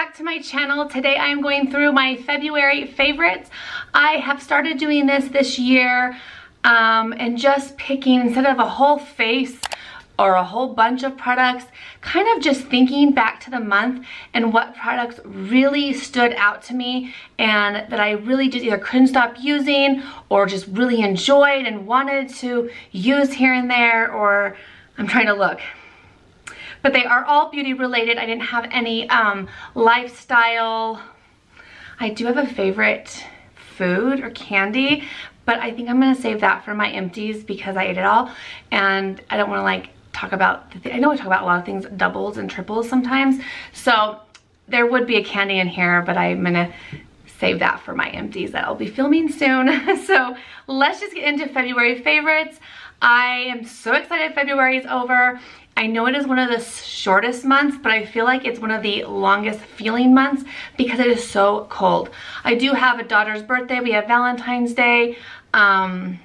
back to my channel. Today I am going through my February favorites. I have started doing this this year um, and just picking, instead of a whole face or a whole bunch of products, kind of just thinking back to the month and what products really stood out to me and that I really just either couldn't stop using or just really enjoyed and wanted to use here and there or I'm trying to look but they are all beauty related. I didn't have any um, lifestyle. I do have a favorite food or candy, but I think I'm gonna save that for my empties because I ate it all and I don't wanna like talk about, I know I talk about a lot of things, doubles and triples sometimes. So there would be a candy in here, but I'm gonna save that for my empties that I'll be filming soon. so let's just get into February favorites. I am so excited February is over. I know it is one of the shortest months, but I feel like it's one of the longest feeling months because it is so cold. I do have a daughter's birthday. We have Valentine's Day. Um,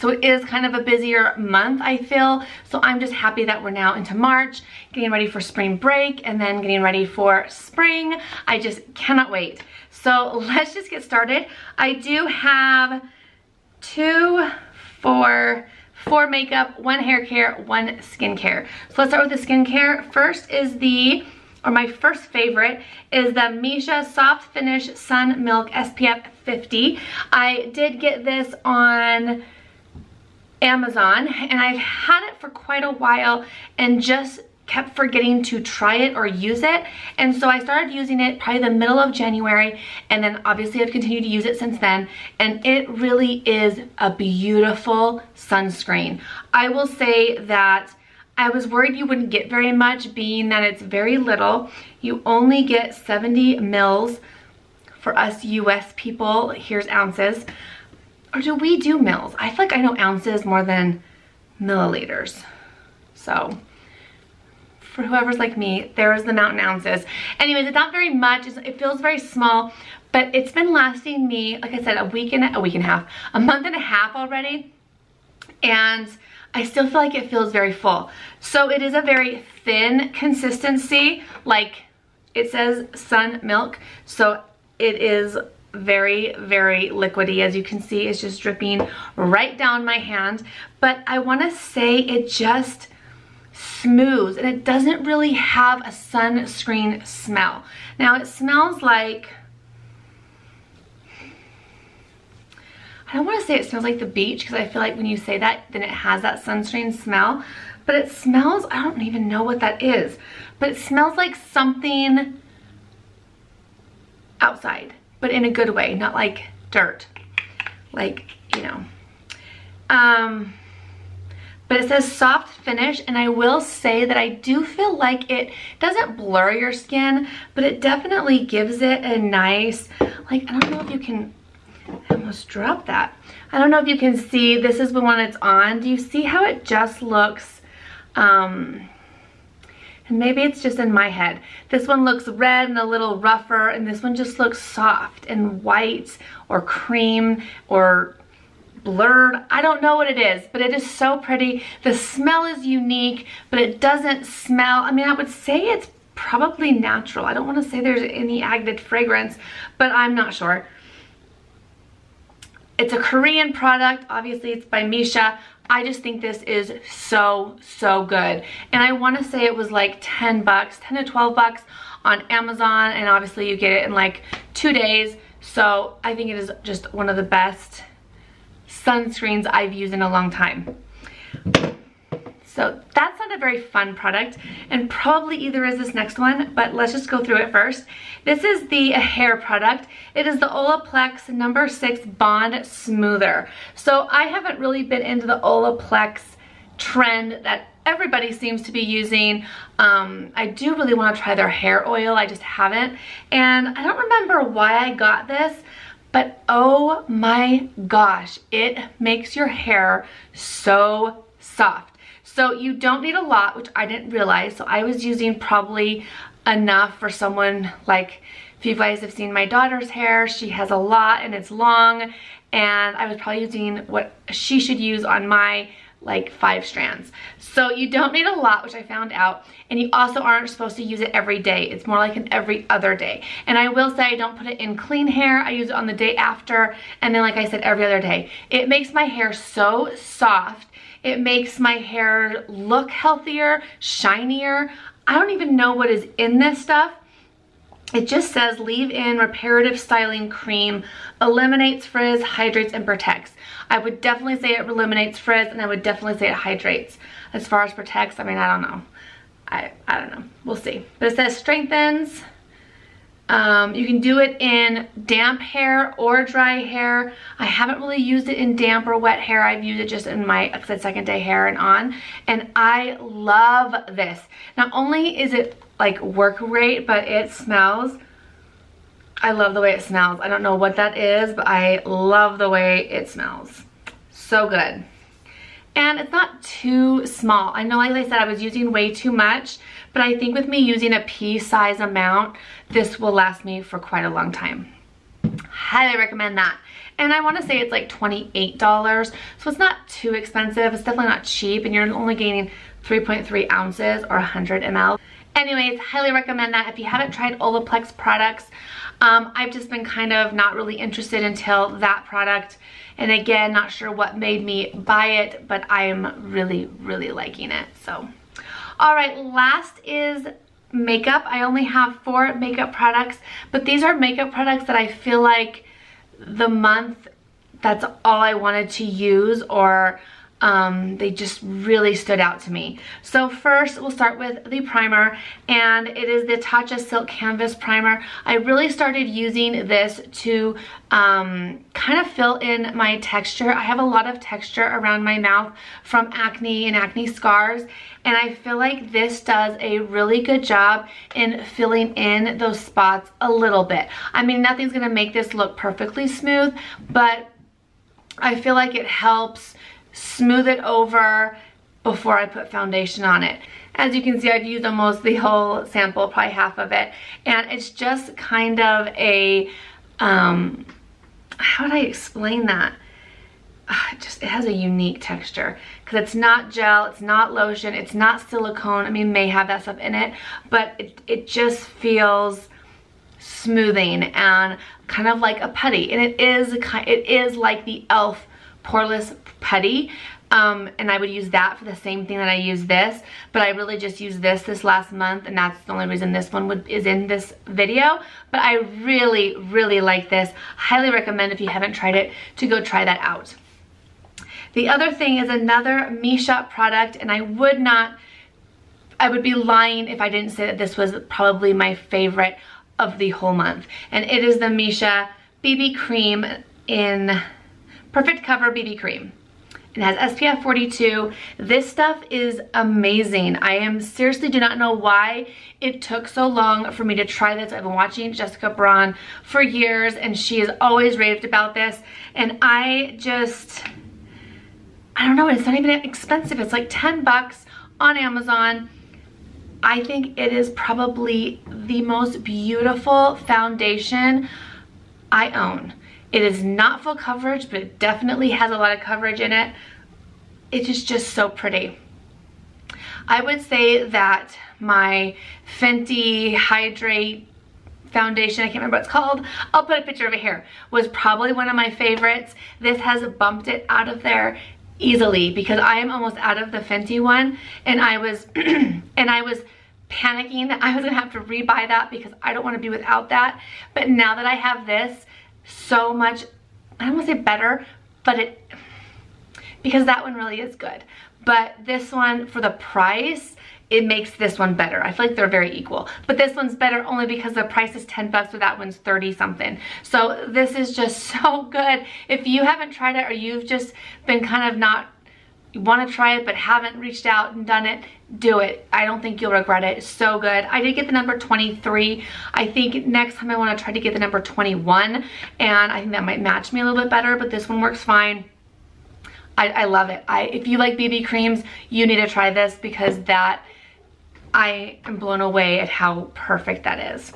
so it is kind of a busier month, I feel. So I'm just happy that we're now into March, getting ready for spring break, and then getting ready for spring. I just cannot wait. So let's just get started. I do have two, four, four makeup, one hair care, one skincare. So let's start with the skincare. First is the, or my first favorite, is the Missha Soft Finish Sun Milk SPF 50. I did get this on Amazon and I've had it for quite a while and just kept forgetting to try it or use it. And so I started using it probably the middle of January and then obviously I've continued to use it since then. And it really is a beautiful sunscreen. I will say that I was worried you wouldn't get very much being that it's very little. You only get 70 mils for us US people. Here's ounces. Or do we do mils? I feel like I know ounces more than milliliters. So for whoever's like me, there's the mountain ounces. Anyways, it's not very much. It feels very small, but it's been lasting me, like I said, a week and a, week and a half, a month and a half already. And I still feel like it feels very full. So it is a very thin consistency, like it says sun milk. So it is very, very liquidy. As you can see, it's just dripping right down my hand. But I wanna say it just, smooth and it doesn't really have a sunscreen smell. Now it smells like, I don't want to say it smells like the beach because I feel like when you say that then it has that sunscreen smell but it smells, I don't even know what that is, but it smells like something outside, but in a good way, not like dirt, like, you know. Um, but it says soft finish and I will say that I do feel like it doesn't blur your skin but it definitely gives it a nice like I don't know if you can I almost dropped that. I don't know if you can see this is the one it's on. Do you see how it just looks? Um and maybe it's just in my head. This one looks red and a little rougher, and this one just looks soft and white or cream or blurred. I don't know what it is, but it is so pretty. The smell is unique, but it doesn't smell, I mean, I would say it's probably natural. I don't want to say there's any added fragrance, but I'm not sure. It's a Korean product. Obviously, it's by Missha. I just think this is so, so good. And I want to say it was like 10 bucks, 10 to 12 bucks on Amazon. And obviously you get it in like two days. So I think it is just one of the best sunscreens I've used in a long time. So that's not a very fun product and probably either is this next one, but let's just go through it first. This is the hair product. It is the Olaplex number six Bond Smoother. So I haven't really been into the Olaplex trend that everybody seems to be using. Um, I do really want to try their hair oil. I just haven't. And I don't remember why I got this, but oh my gosh, it makes your hair so soft. So you don't need a lot, which I didn't realize. So I was using probably enough for someone like, if you guys have seen my daughter's hair, she has a lot and it's long. And I was probably using what she should use on my like five strands. So you don't need a lot, which I found out. And you also aren't supposed to use it every day. It's more like an every other day. And I will say I don't put it in clean hair. I use it on the day after. And then like I said, every other day. It makes my hair so soft. It makes my hair look healthier, shinier. I don't even know what is in this stuff. It just says leave-in reparative styling cream, eliminates frizz, hydrates, and protects. I would definitely say it eliminates frizz and I would definitely say it hydrates. As far as protects, I mean, I don't know. I, I don't know. We'll see. But it says strengthens. Um, you can do it in damp hair or dry hair. I haven't really used it in damp or wet hair. I've used it just in my second day hair and on. And I love this. Not only is it like work rate, but it smells I love the way it smells. I don't know what that is, but I love the way it smells. So good. And it's not too small. I know, like I said, I was using way too much, but I think with me using a pea size amount, this will last me for quite a long time. Highly recommend that. And I want to say it's like $28, so it's not too expensive. It's definitely not cheap, and you're only gaining 3.3 ounces or 100 ml. Anyways, highly recommend that. If you haven't tried Olaplex products, um, I've just been kind of not really interested until that product. And again, not sure what made me buy it, but I am really, really liking it. So, all right, last is makeup. I only have four makeup products, but these are makeup products that I feel like the month that's all I wanted to use or um, they just really stood out to me. So first we'll start with the primer and it is the Tatcha Silk Canvas Primer. I really started using this to um, kind of fill in my texture. I have a lot of texture around my mouth from acne and acne scars and I feel like this does a really good job in filling in those spots a little bit. I mean, nothing's gonna make this look perfectly smooth, but I feel like it helps smooth it over before I put foundation on it. As you can see, I've used almost the whole sample, probably half of it. And it's just kind of a, um, how would I explain that? It just, it has a unique texture because it's not gel, it's not lotion, it's not silicone. I mean, may have that stuff in it, but it, it just feels smoothing and kind of like a putty. And it is, it is like the e.l.f. poreless putty. Um, and I would use that for the same thing that I use this, but I really just used this this last month, and that's the only reason this one would, is in this video. But I really, really like this. Highly recommend if you haven't tried it to go try that out. The other thing is another Missha product, and I would not, I would be lying if I didn't say that this was probably my favorite of the whole month. And it is the Missha BB Cream in Perfect Cover BB Cream. It has SPF 42. This stuff is amazing. I am seriously do not know why it took so long for me to try this. I've been watching Jessica Braun for years and she has always raved about this. And I just, I don't know, it's not even expensive. It's like 10 bucks on Amazon. I think it is probably the most beautiful foundation I own. It is not full coverage, but it definitely has a lot of coverage in it. It is just so pretty. I would say that my Fenty Hydrate foundation, I can't remember what it's called, I'll put a picture of it here, was probably one of my favorites. This has bumped it out of there easily because I am almost out of the Fenty one and I was, and I was panicking that I was gonna have to rebuy that because I don't wanna be without that. But now that I have this, so much, I don't want to say better, but it, because that one really is good. But this one, for the price, it makes this one better. I feel like they're very equal. But this one's better only because the price is 10 bucks, but that one's 30 something. So this is just so good. If you haven't tried it or you've just been kind of not want to try it but haven't reached out and done it, do it. I don't think you'll regret it. It's so good. I did get the number 23. I think next time I want to try to get the number 21 and I think that might match me a little bit better, but this one works fine. I, I love it. I, if you like BB creams, you need to try this because that, I am blown away at how perfect that is.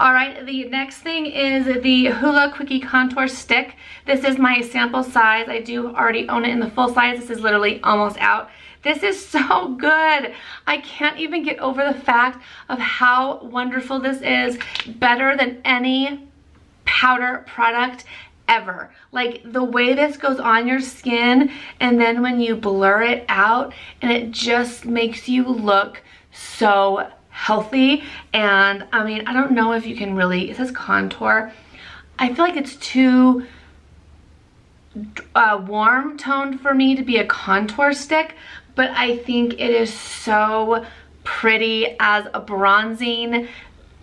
All right, the next thing is the Hoola Quickie Contour Stick. This is my sample size. I do already own it in the full size. This is literally almost out. This is so good. I can't even get over the fact of how wonderful this is. Better than any powder product ever. Like the way this goes on your skin and then when you blur it out and it just makes you look so healthy. And I mean, I don't know if you can really, it says contour. I feel like it's too uh, warm toned for me to be a contour stick, but I think it is so pretty as a bronzing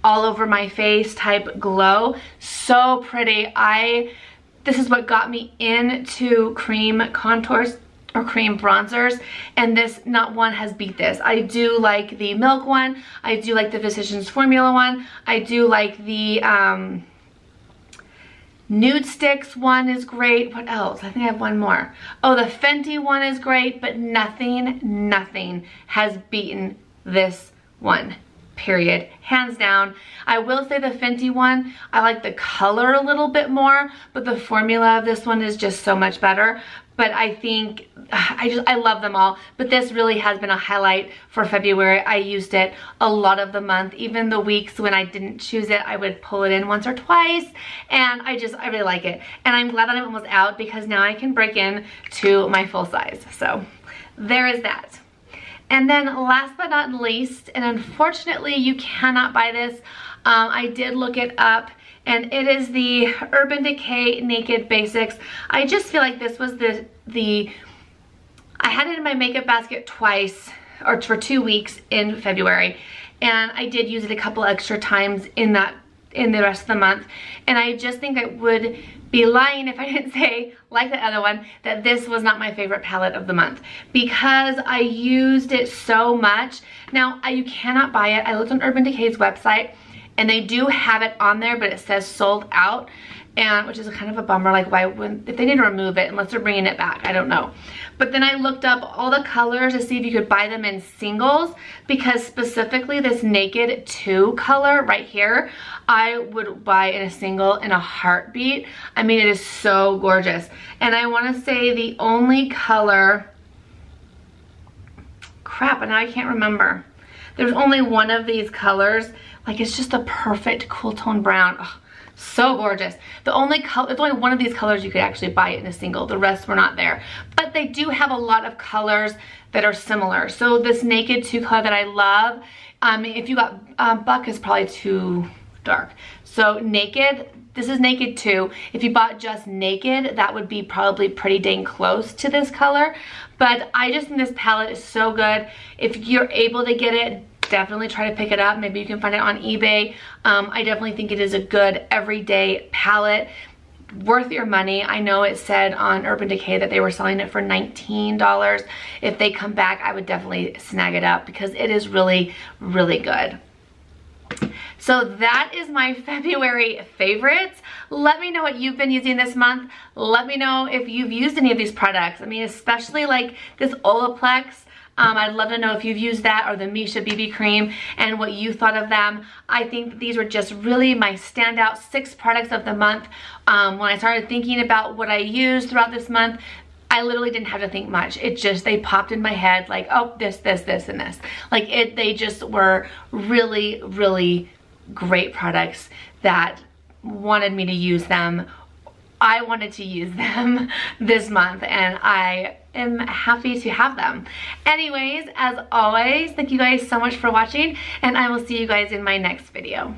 all over my face type glow. So pretty. I, this is what got me into cream contours or cream bronzers and this not one has beat this. I do like the milk one. I do like the physicians formula one. I do like the um Nudestix one is great. What else? I think i have one more. Oh the fenty one is great but nothing nothing has beaten this one period. Hands down. I will say the fenty one i like the color a little bit more but the formula of this one is just so much better. But I think I just I love them all. But this really has been a highlight for February. I used it a lot of the month. Even the weeks when I didn't choose it I would pull it in once or twice. And I just I really like it. And I'm glad that I'm almost out because now I can break in to my full size. So there is that and then last but not least and unfortunately you cannot buy this um, I did look it up and it is the Urban Decay Naked Basics. I just feel like this was the, the I had it in my makeup basket twice or for two weeks in February and I did use it a couple extra times in that in the rest of the month and I just think I would be lying if I didn't say like the other one that this was not my favorite palette of the month. Because I used it so much. Now you cannot buy it. I looked on Urban Decay's website and they do have it on there but it says sold out and which is kind of a bummer like why wouldn't if they need to remove it unless they're bringing it back i don't know. But then i looked up all the colors to see if you could buy them in singles because specifically this naked 2 color right here i would buy in a single in a heartbeat. I mean it is so gorgeous. And i want to say the only color crap and now i can't remember. There's only one of these colors. Like it's just a perfect cool tone brown. Oh, so gorgeous. The only color, it's only one of these colors you could actually buy it in a single. The rest were not there. But they do have a lot of colors that are similar. So this Naked 2 color that I love, um, if you got, um, Buck is probably too dark. So Naked, this is Naked 2. If you bought just Naked, that would be probably pretty dang close to this color. But I just think this palette is so good. If you're able to get it, definitely try to pick it up. Maybe you can find it on eBay. Um, I definitely think it is a good everyday palette worth your money. I know it said on Urban Decay that they were selling it for $19. If they come back, I would definitely snag it up because it is really, really good. So that is my February favorites. Let me know what you've been using this month. Let me know if you've used any of these products. I mean, especially like this Olaplex um, I'd love to know if you've used that or the Missha BB cream and what you thought of them. I think these were just really my standout six products of the month. Um, when I started thinking about what I used throughout this month, I literally didn't have to think much. It just, they popped in my head like, oh, this, this, this, and this. Like it, they just were really, really great products that wanted me to use them I wanted to use them this month and I am happy to have them. Anyways, as always, thank you guys so much for watching and I will see you guys in my next video.